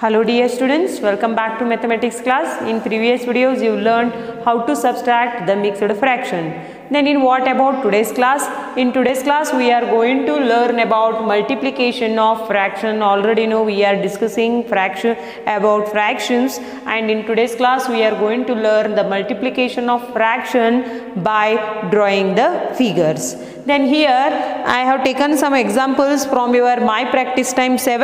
Hello dear students, welcome back to mathematics class. In previous videos you learned how to subtract the mixed fraction. Then in what about today's class? In today's class we are going to learn about multiplication of fraction. Already know we are discussing fraction about fractions and in today's class we are going to learn the multiplication of fraction by drawing the figures. Then here I have taken some examples from your my practice time 7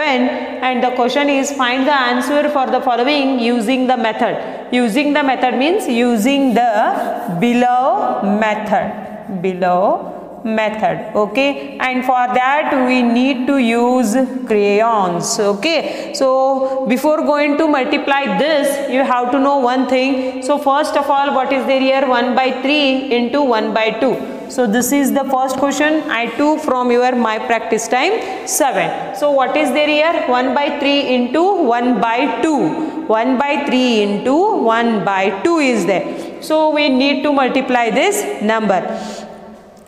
and the question is find the answer for the following using the method. Using the method means using the below method. Below method okay? And for that we need to use crayons okay? So before going to multiply this you have to know one thing. So first of all what is there here? 1 by 3 into 1 by 2 so this is the first question I took from your my practice time 7. So what is there here 1 by 3 into 1 by 2. 1 by 3 into 1 by 2 is there. So we need to multiply this number.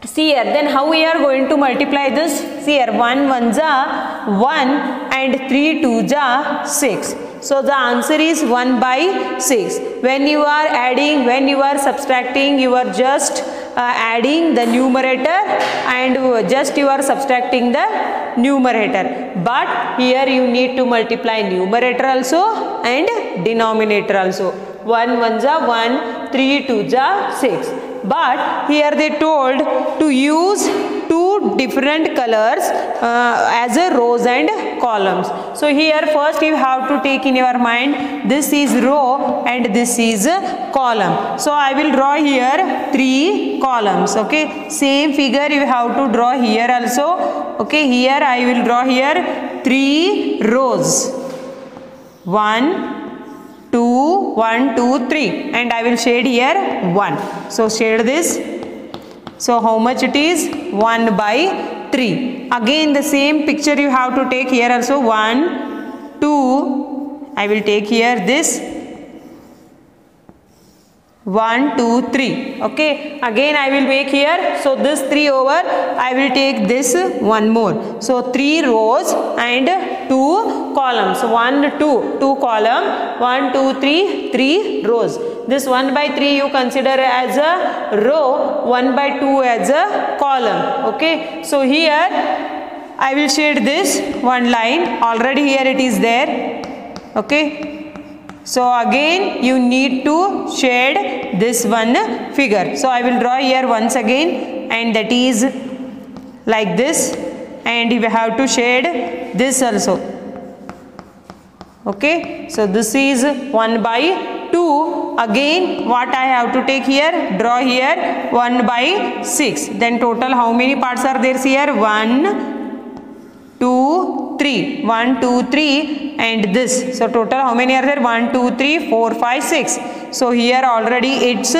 See here then how we are going to multiply this? See here 1 1 ja 1 and 3 2 ja 6. So the answer is 1 by 6. When you are adding, when you are subtracting, you are just Uh, adding the numerator and just you are subtracting the numerator. But here you need to multiply numerator also and denominator also. 1 1 ja 1, 3 2 ja 6. But here they told to use different colors uh, as a rows and columns. So here first you have to take in your mind this is row and this is column. So I will draw here three columns okay. Same figure you have to draw here also okay. Here I will draw here three rows. One, 2 1 2 3 and I will shade here 1 so shade this so how much it is? 1 by 3 again the same picture you have to take here also. 1 2 I will take here this. 1 2 3 okay? Again I will make here. So this 3 over. I will take this one more. So 3 rows and 2 columns. 1 2 2 column. 1 2 3 3 rows this 1 by 3 you consider as a row 1 by 2 as a column. Okay? So here I will shade this one line. Already here it is there. Okay? So again you need to shade this one figure. So I will draw here once again and that is like this. And you have to shade this also. Okay. So this is 1 by 2 again what I have to take here? Draw here. 1 by 6 then total how many parts are there here? 1 2 3 1 2 3 and this. So total how many are there? 1 2 3 4 5 6 so here already it's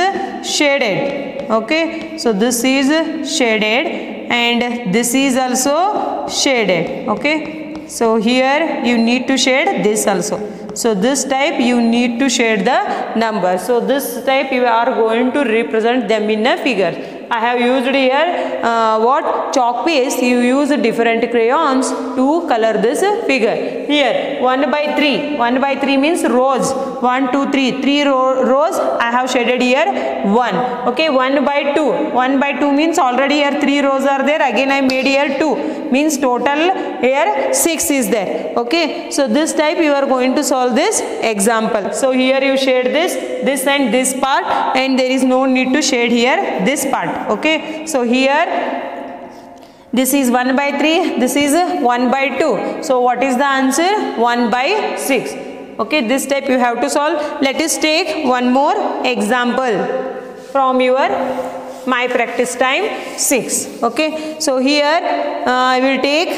shaded. Okay? So this is shaded and this is also shaded. Okay so here you need to shade this also. So this type you need to shade the number. So this type you are going to represent them in a figure. I have used here uh, what chalk paste you use different crayons to color this figure. Here 1 by 3 1 by 3 means rows 1 2 3 3 row, rows I have shaded here. 1 okay 1 by 2 1 by 2 means already here 3 rows are there. Again I made here 2 means total here 6 is there. Okay so this type you are going to solve this example. So here you shade this this and this part and there is no need to shade here this part. Okay so here this is 1 by 3 this is 1 by 2 so what is the answer? 1 by 6 okay this type you have to solve. Let us take one more example from your my practice time 6 okay so here uh, i will take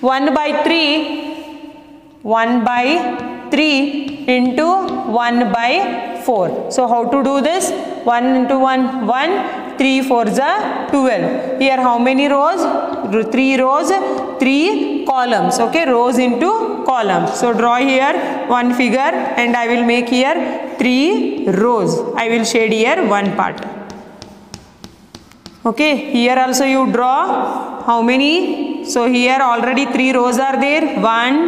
1 by 3 1 by 3 into 1 by 4 so how to do this? 1 into 1 1 3 4 is 12 here how many rows 3 rows 3 columns okay rows into columns so draw here one figure and i will make here 3 rows i will shade here one part okay here also you draw how many so here already three rows are there one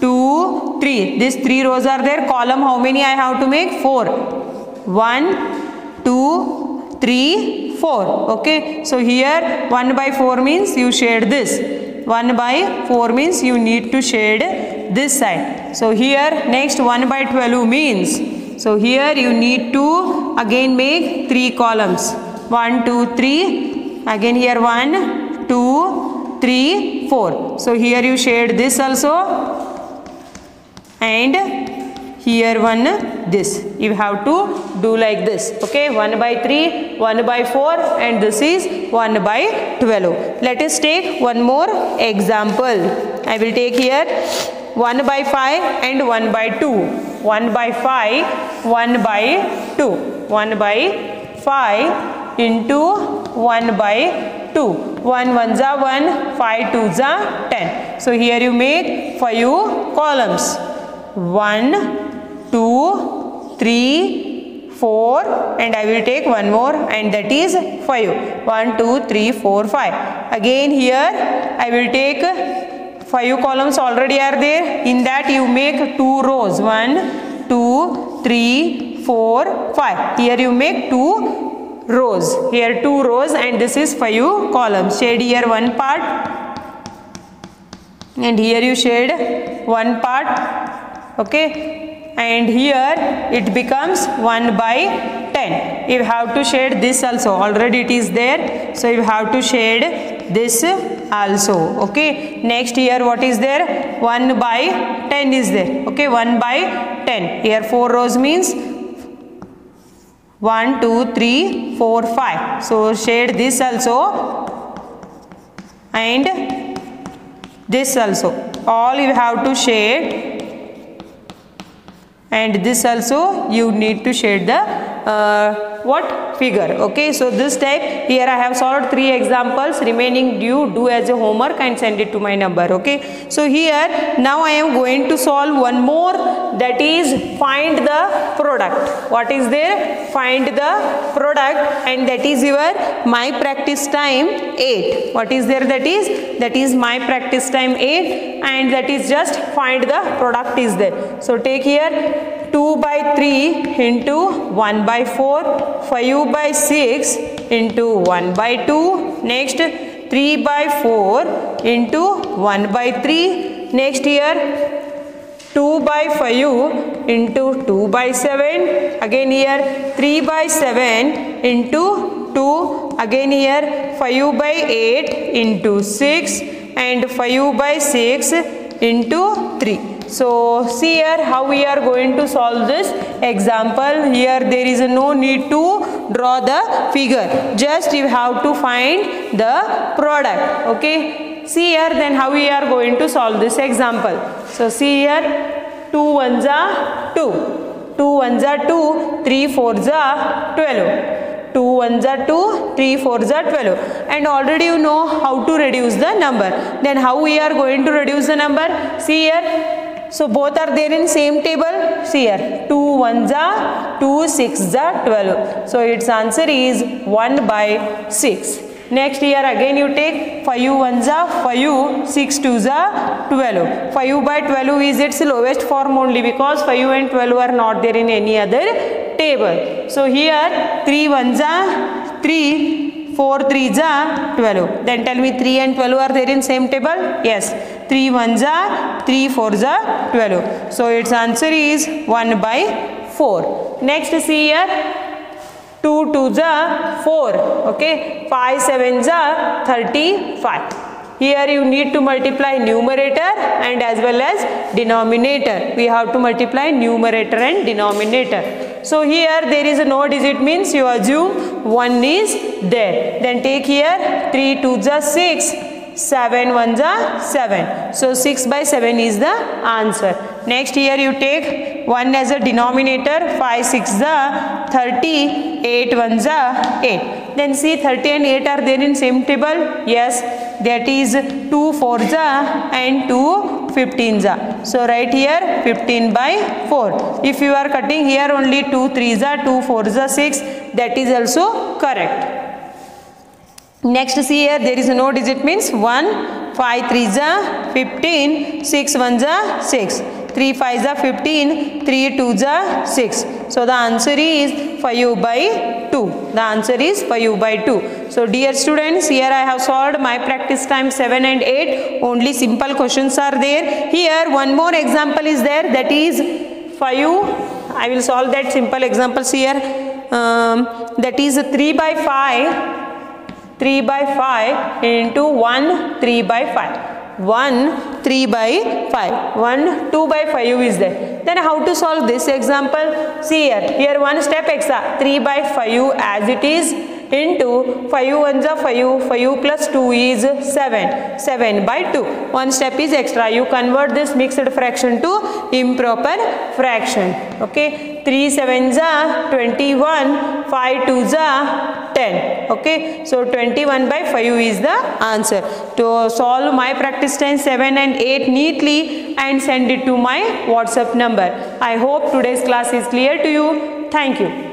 2, 3. These 3 rows are there. Column how many I have to make? 4. 1, 2, 3, 4. Okay. So here 1 by 4 means you shade this. 1 by 4 means you need to shade this side. So here next 1 by 12 means. So here you need to again make 3 columns. 1, 2, 3. Again here 1, 2, 3, 4. So here you shade this also and here one this. You have to do like this okay? 1 by 3 1 by 4 and this is 1 by 12 let us take one more example. I will take here 1 by 5 and 1 by 2 1 by 5 1 by 2 1 by 5 into 1 by 2 1 1 za 1 5 2 za 10 so here you make 5 columns. 1, 2, 3, 4 and I will take one more and that is 5. 1, 2, 3, 4, 5. Again here I will take 5 columns already are there. In that you make 2 rows. 1, 2, 3, 4, 5. Here you make 2 rows. Here 2 rows and this is 5 columns. Shade here one part and here you shade one part okay and here it becomes 1 by 10 you have to shade this also. Already it is there. So you have to shade this also. Okay? Next here what is there? 1 by 10 is there. Okay? 1 by 10 here 4 rows means 1 2 3 4 5 so shade this also. And this also. All you have to shade and this also you need to shade the uh, what figure? Okay so this type here i have solved three examples remaining you do as a homework and send it to my number okay? So here now i am going to solve one more that is find the product. What is there? Find the product and that is your my practice time 8 what is there that is? That is my practice time 8 and that is just find the product is there. So take here 2 by 3 into 1 by 4 5 by 6 into 1 by 2 next 3 by 4 into 1 by 3 next here 2 by 5 into 2 by 7 again here 3 by 7 into 2 again here 5 by 8 into 6 and 5 by 6 into 3 so see here how we are going to solve this example. Here there is no need to draw the figure. Just you have to find the product. Okay. See here then how we are going to solve this example. So see here 2 ones are 2. 2 ones are 2. 3 fours are 12. 2 ones are 2, 3 fours are 12 and already you know how to reduce the number. Then how we are going to reduce the number? See here so both are there in same table. See here 2 1s are 2 6 are 12. So its answer is 1 by 6. Next here again you take 5 1s are 5 6 2s are 12. 5 by 12 is its lowest form only because 5 and 12 are not there in any other table. So here 3 1s are 3 4 3s are 12. Then tell me 3 and 12 are there in same table? Yes. 3 1s are 3 4s are 12. So its answer is 1 by 4. Next see here 2 2s are 4. Okay. 5 7s are 35. Here you need to multiply numerator and as well as denominator. We have to multiply numerator and denominator. So here there is a no digit means you assume 1 is there. Then take here 3 2 are 6, 7 1 are 7. So 6 by 7 is the answer. Next here you take 1 as a denominator, 5 6 are 30, 8 1 are 8. Then see 30 and 8 are there in same table? Yes, that is 2 4 are and 2 15 za. So right here 15 by 4. If you are cutting here only 2 3 za, 2 4 za, 6 that is also correct. Next see here there is no digit means 1 5 3 is 15, 6 1 is 6. 3 5 is 15, 3 2 is 6. So the answer is 5 by 2. The answer is 5 by 2. So dear students, here I have solved my practice time 7 and 8. Only simple questions are there. Here one more example is there that is 5. I will solve that simple examples here. Um, that is 3 by 5 3 by 5 into 1 3 by 5 1 3 by 5 1 2 by 5 is there. Then how to solve this example? See here. Here one step extra. 3 by 5 as it is into 5 ones are 5 5 plus 2 is 7 7 by 2 one step is extra. You convert this mixed fraction to improper fraction. Okay? 3 sevens are 21 5 twos are 10 okay? So 21 by 5 is the answer. To solve my practice time 7 and 8 neatly and send it to my whatsapp number. I hope today's class is clear to you. Thank you